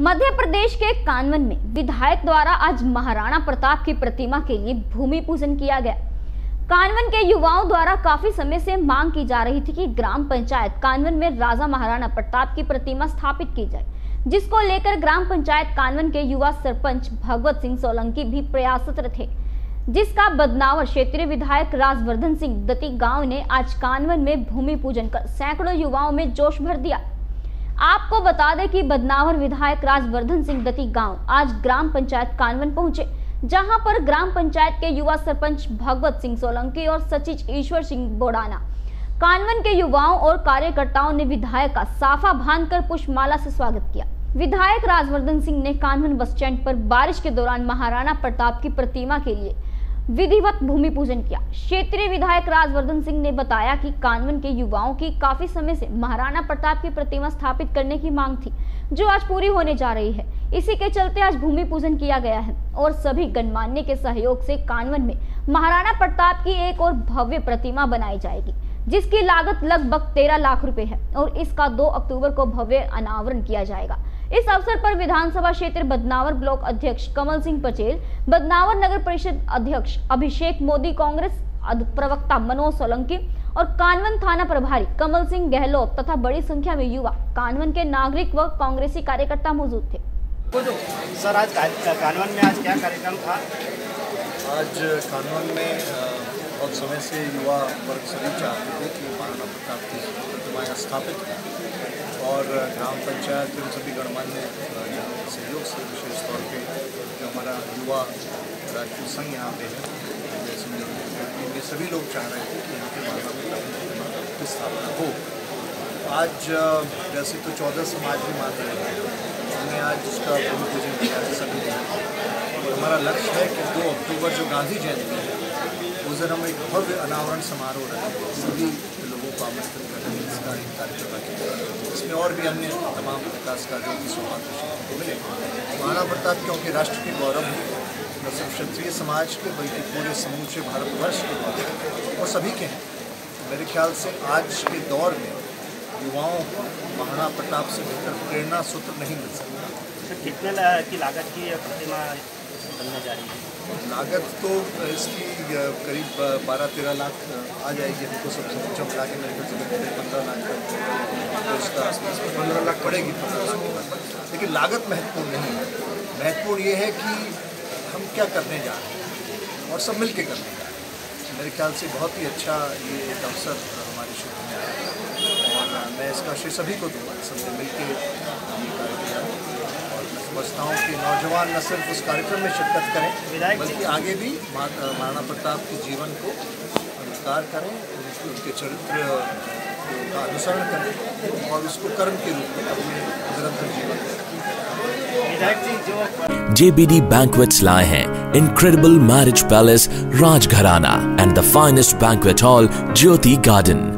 मध्य प्रदेश के कानवन में विधायक द्वारा आज महाराणा प्रताप की प्रतिमा के लिए भूमि पूजन किया गया। कानवन के युवाओं द्वारा काफ़ी समय से मांग की जा रही थी कि ग्राम पंचायत कानवन में राजा महाराणा प्रताप की प्रतिमा स्थापित की जाए, जिसको लेकर ग्राम पंचायत कानवन के युवा सरपंच भगवत सिंह सोलंकी भी प्रयासरत थे। जिसका बदनावर क्षेत्रीय विधायक राजवर्धन सिंह दत्ती गाँव ने आज कानवन में भूमि पूजन कर सैकड़ों युवाओं में जोश भर दिया। आपको बता दें कि बदनावर विधायक राजवर्धन सिंह दत्ती गाँव आज ग्राम पंचायत कानवन पहुँचे, जहाँ पर ग्राम पंचायत के युवा सरपंच भगवत सिंह सोलंकी और सचिव ईश्वर सिंह बोडाना। कानवन के युवाओं और कार्यकर्ताओं ने विधायक का साफा बांधकर पुष्पमाला से स्वागत किया। विधायक राजवर्धन सिंह ने कानवन बस स्टैंड पर बारिश के दौरान महाराणा प्रताप की प्रतिमा के लिए विधिवत भूमि पूजन किया। क्षेत्रीय विधायक राजवर्धन सिंह ने बताया कि कानवन के युवाओं की काफ़ी समय से महाराणा प्रताप की प्रतिमा स्थापित करने की मांग थी, जो आज पूरी होने जा रही है। इसी के चलते आज भूमि पूजन किया गया है और सभी गणमान्य के सहयोग से कानवन में महाराणा प्रताप की एक और भव्य प्रतिमा बनाई जाएगी, जिसकी लागत लगभग तेरह लाख रुपए है और इसका दो अक्टूबर को भव्य अनावरण किया जाएगा। इस अवसर पर विधानसभा क्षेत्र बदनावर ब्लॉक अध्यक्ष कमल सिंह पटेल बदनावर नगर परिषद अध्यक्ष अभिषेक मोदी कांग्रेस प्रवक्ता मनोज सोलंकी और कानवन थाना प्रभारी कमल सिंह गहलोत तथा बड़ी संख्या में युवा कानवन के नागरिक व कांग्रेसी कार्यकर्ता मौजूद थे। सर आज कानवन में आज क्या कार्यक्रम था? आज कानवन में बहुत समय से युवा वर्ग सभी चाहते थे कि महाराणा प्रताप की प्रतिमाएँ स्थापित करें और ग्राम पंचायत इन सभी गणमान्य सहयोग से विशेष तौर पे जो हमारा युवा राजपूत संघ यहाँ पे है जैसे ये सभी लोग चाह रहे थे कि यहाँ पे महाराणा प्रताप की प्रतिमा की स्थापना हो आज वैसे तो चौदह समाज भी मान रहे हैं हमने आज उसका भूमि पूजन किया है सभी हमारा लक्ष्य है कि दो अक्टूबर जो गांधी जयंती है हम एक भव्य अनावरण समारोह रखें सभी लोगों को आमंत्रित कर रहे हैं इसका एक कार्यक्रम रखें इसमें और भी अन्य तमाम विकास कार्यों की सौभाग्य को मिले महाराणा प्रताप, क्योंकि राष्ट्र के गौरव है न सिर्फ़ क्षत्रिय समाज के, बल्कि पूरे समूचे भारतवर्ष के गौरव और सभी के हैं। मेरे ख्याल से आज के दौर में युवाओं को महाराणा प्रताप से बेहतर प्रेरणा सूत्र नहीं मिल सकता। कितने की लागत की प्रतिमा बनने जा रही है। लागत तो इसकी करीब बारह तेरह लाख आ जाएगी। हमको सब समूचा मिला के मेरे ख्याल से पंद्रह लाख तो इसका पंद्रह लाख पड़ेगी पंद्रह लाख लेकिन लागत महत्वपूर्ण नहीं है। महत्वपूर्ण ये है कि हम क्या करने जा रहे हैं और सब मिल के करने जा रहे हैं। मेरे ख्याल से बहुत ही अच्छा ये एक अवसर हमारे क्षेत्र में आया और मैं इसका श्रेय सभी को दूँगा, सबसे मिल के समझता हूँ कि नौजवान न सिर्फ़ उस कार्यक्रम में शिरकत करें बल्कि आगे भी महाराणा प्रताप के जीवन को अंगीकार करें उनके चरित्र का अनुसरण करें और उसको कर्म के रूप में अपने निरंतर जीवन JBD Banquets lie हैं incredible marriage palace Rajgharana and the finest banquet hall Jyoti Garden.